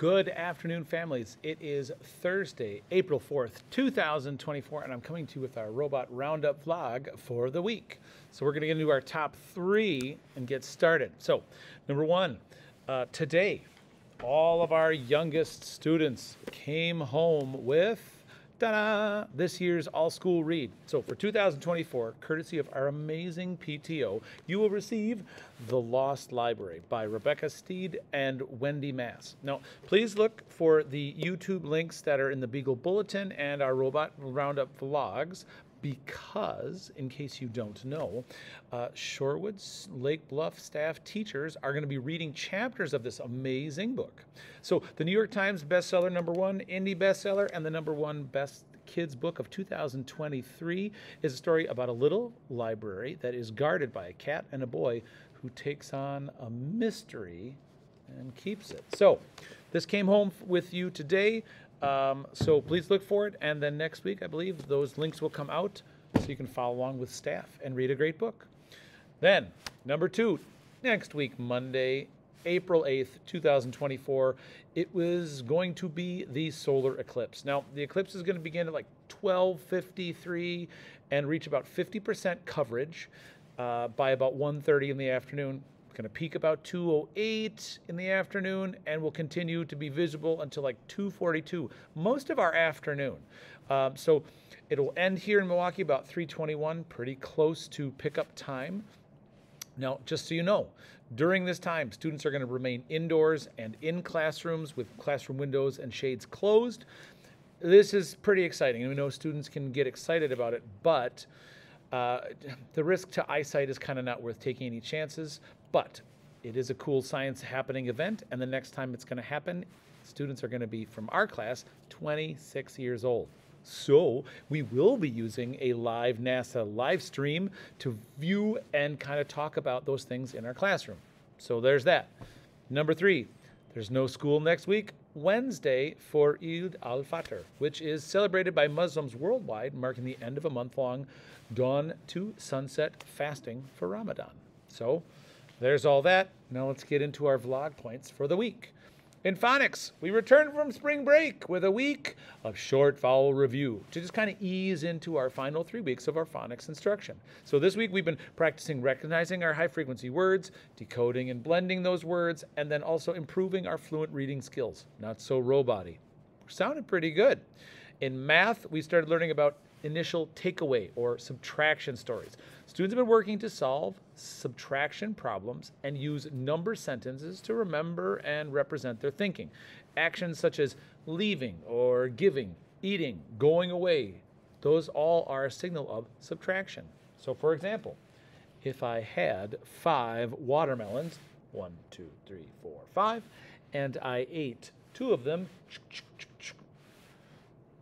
Good afternoon, families. It is Thursday, April 4th, 2024, and I'm coming to you with our Robot Roundup vlog for the week. So, we're going to get into our top three and get started. So, number one, uh, today, all of our youngest students came home with ta-da, this year's all school read. So for 2024, courtesy of our amazing PTO, you will receive The Lost Library by Rebecca Stead and Wendy Mass. Now, please look for the YouTube links that are in the Beagle Bulletin and our Robot Roundup vlogs because, in case you don't know, uh, Shorewood's Lake Bluff staff teachers are going to be reading chapters of this amazing book. So, the New York Times bestseller number one, indie bestseller, and the number one best kids book of 2023 is a story about a little library that is guarded by a cat and a boy who takes on a mystery and keeps it. So, this came home with you today. Um, so please look for it. And then next week, I believe, those links will come out so you can follow along with staff and read a great book. Then, number two, next week, Monday, April 8th, 2024, it was going to be the solar eclipse. Now, the eclipse is going to begin at like 12:53 and reach about 50% coverage uh, by about 1:30 in the afternoon going to peak about 208 in the afternoon and will continue to be visible until like 242 most of our afternoon. Um, so it'll end here in milwaukee about 321 pretty close to pickup time. Now just so you know during this time students are going to remain indoors and in classrooms with classroom windows and shades closed. This is pretty exciting we know students can get excited about it but uh, the risk to eyesight is kind of not worth taking any chances, but it is a cool science happening event, and the next time it's going to happen, students are going to be from our class 26 years old. So we will be using a live NASA live stream to view and kind of talk about those things in our classroom. So there's that. Number three, there's no school next week. Wednesday for Eid al Fitr, which is celebrated by Muslims worldwide, marking the end of a month long dawn to sunset fasting for Ramadan. So there's all that. Now let's get into our vlog points for the week. In phonics, we return from spring break with a week of short vowel review to just kind of ease into our final three weeks of our phonics instruction. So this week we've been practicing recognizing our high frequency words, decoding and blending those words, and then also improving our fluent reading skills. Not so roboty. Sounded pretty good. In math, we started learning about initial takeaway or subtraction stories. Students have been working to solve subtraction problems and use number sentences to remember and represent their thinking. Actions such as leaving or giving, eating, going away, those all are a signal of subtraction. So, for example, if I had five watermelons, one, two, three, four, five, and I ate two of them,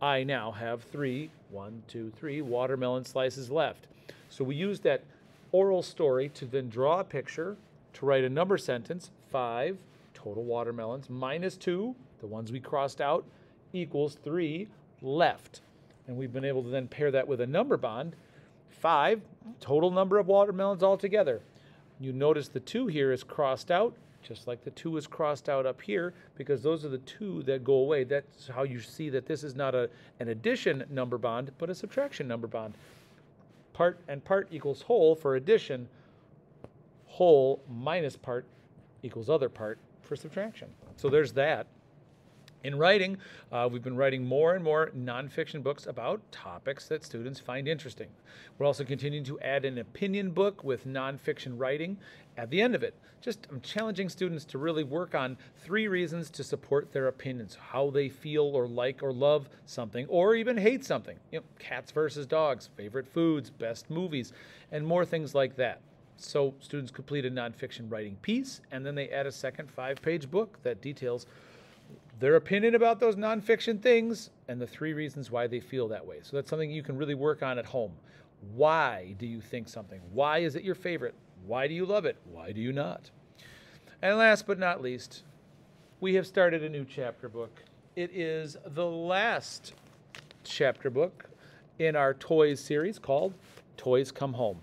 I now have three, one, two, three watermelon slices left. So we use that oral story to then draw a picture to write a number sentence, five total watermelons minus two, the ones we crossed out, equals three left. And we've been able to then pair that with a number bond, five total number of watermelons altogether. You notice the two here is crossed out, just like the two is crossed out up here, because those are the two that go away. That's how you see that this is not a, an addition number bond, but a subtraction number bond. Part and part equals whole for addition. Whole minus part equals other part for subtraction. So there's that. In writing, uh, we've been writing more and more nonfiction books about topics that students find interesting. We're also continuing to add an opinion book with nonfiction writing at the end of it. Just I'm challenging students to really work on three reasons to support their opinions, how they feel or like or love something, or even hate something. You know, cats versus dogs, favorite foods, best movies, and more things like that. So students complete a nonfiction writing piece, and then they add a second five-page book that details their opinion about those nonfiction things and the three reasons why they feel that way. So that's something you can really work on at home. Why do you think something? Why is it your favorite? Why do you love it? Why do you not? And last but not least, we have started a new chapter book. It is the last chapter book in our Toys series called Toys Come Home.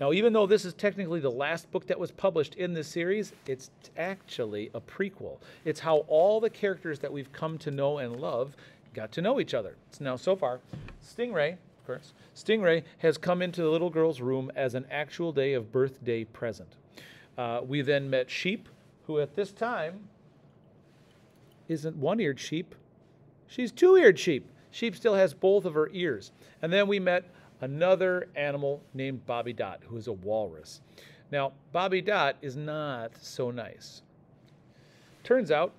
Now, even though this is technically the last book that was published in this series, it's actually a prequel. It's how all the characters that we've come to know and love got to know each other. Now, so far, Stingray, of course, Stingray has come into the little girl's room as an actual day of birthday present. Uh, we then met Sheep, who at this time isn't one eared sheep, she's two eared sheep. Sheep still has both of her ears. And then we met another animal named Bobby Dot, who is a walrus. Now, Bobby Dot is not so nice. Turns out,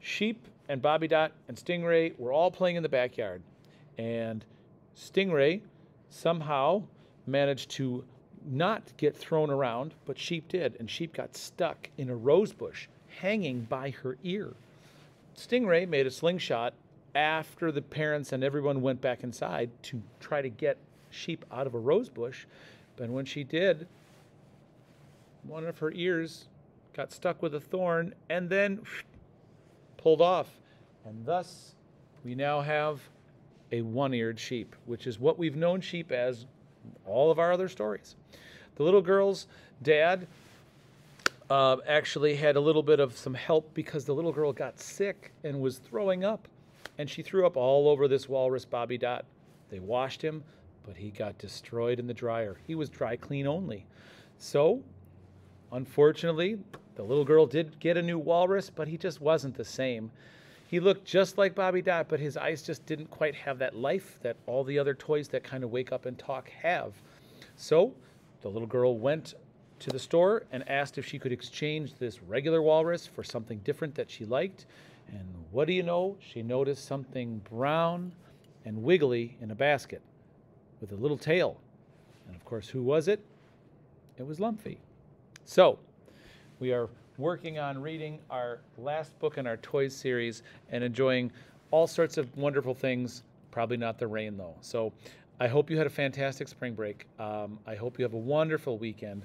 Sheep and Bobby Dot and Stingray were all playing in the backyard. And Stingray somehow managed to not get thrown around, but Sheep did. And Sheep got stuck in a rose bush hanging by her ear. Stingray made a slingshot after the parents and everyone went back inside to try to get sheep out of a rose bush. But when she did, one of her ears got stuck with a thorn and then pulled off. And thus, we now have a one eared sheep, which is what we've known sheep as all of our other stories. The little girl's dad uh, actually had a little bit of some help because the little girl got sick and was throwing up. And she threw up all over this walrus Bobby Dot. They washed him, but he got destroyed in the dryer. He was dry clean only. So, unfortunately, the little girl did get a new walrus, but he just wasn't the same. He looked just like Bobby Dot, but his eyes just didn't quite have that life that all the other toys that kind of wake up and talk have. So, the little girl went to the store and asked if she could exchange this regular walrus for something different that she liked. And what do you know? She noticed something brown and wiggly in a basket with a little tail. And of course, who was it? It was Lumpy. So, we are working on reading our last book in our Toys series and enjoying all sorts of wonderful things. Probably not the rain, though. So, I hope you had a fantastic spring break. Um, I hope you have a wonderful weekend.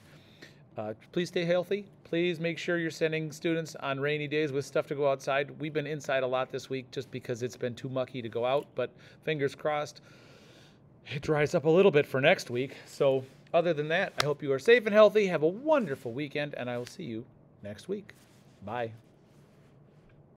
Uh, please stay healthy. Please make sure you're sending students on rainy days with stuff to go outside. We've been inside a lot this week just because it's been too mucky to go out, but fingers crossed it dries up a little bit for next week. So, other than that, I hope you are safe and healthy. Have a wonderful weekend, and I will see you next week. Bye.